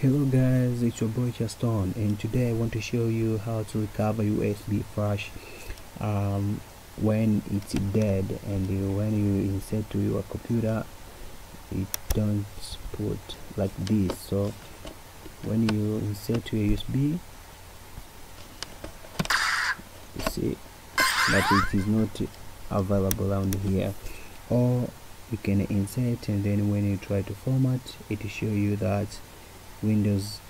hello guys it's your boy Charstone and today I want to show you how to recover USB flash um, when it's dead and when you insert to your computer it don't put like this. So when you insert to your USB you see that it is not available around here. Or you can insert and then when you try to format it show you that Windows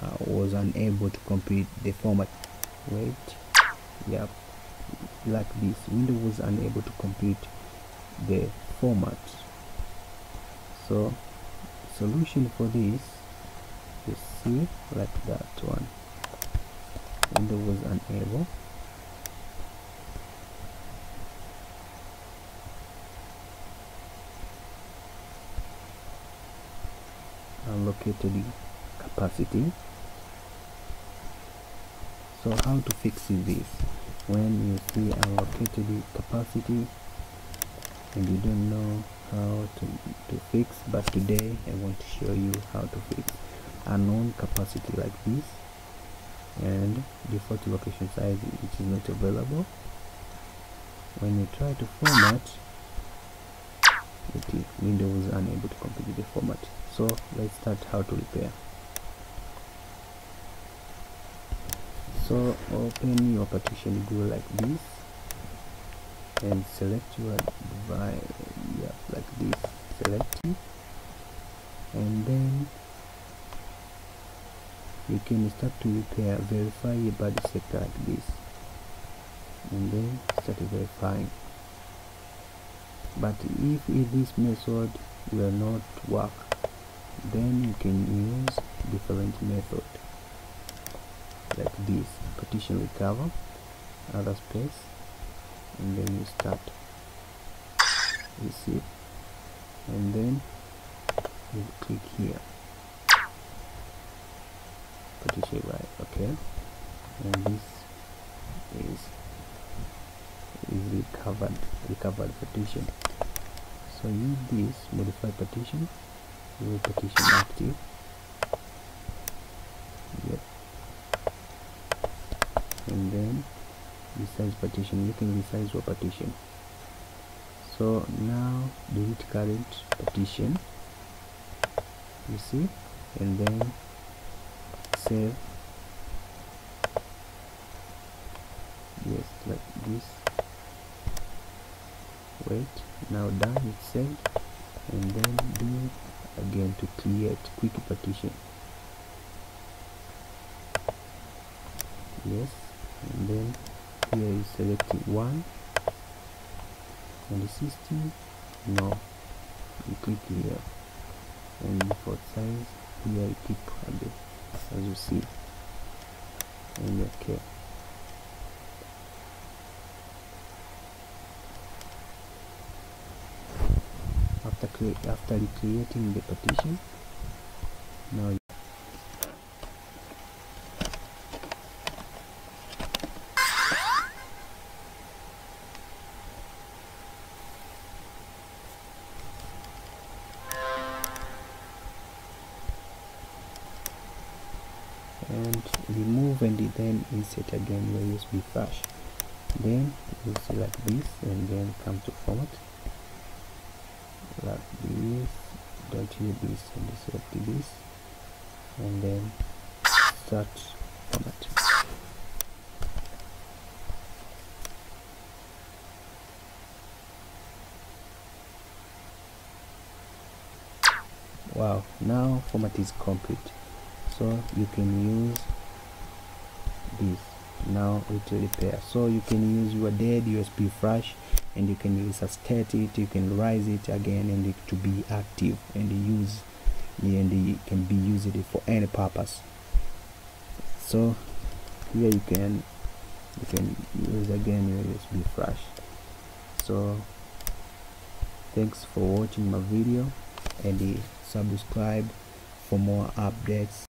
uh, was unable to complete the format. Wait. Yep. Like this. Windows was unable to complete the format. So solution for this you see like that one. Windows was unable. Allocated so how to fix this? When you see allocated capacity and you don't know how to, to fix but today I want to show you how to fix unknown capacity like this. And default location size which is not available. When you try to format it Windows unable to complete the format. So let's start how to repair so open your Partition Guru like this and select your device yeah like this. Select it. And then you can start to repair verify your bad sector like this. And then start verifying but if this method will not work then you can use different method like this. Partition recover other space and then you start. You see? And then you click here. Partition right okay? And this is is recovered recovered partition. So use this modify partition. Use partition active yep and then resize partition you can resize your partition. So now delete current partition you see and then save. Yes like this. Wait now done it's saved and then do it again to create quick partition. Yes and then here you select one. And the system no. You click here. And default size here you keep as you see. And okay. After cre after recreating the partition now and remove and then insert again your USB flash. Then you select this and then come to format. Like this don't this and select this. And then start format. Wow now format is complete so you can use this. Now it will repair. So you can use your dead USB flash and you can resuscitate it you can rise it again and it to be active and use and it can be used for any purpose. So here you can you can use again your USB flash. So thanks for watching my video and eh, subscribe for more updates